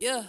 Yeah.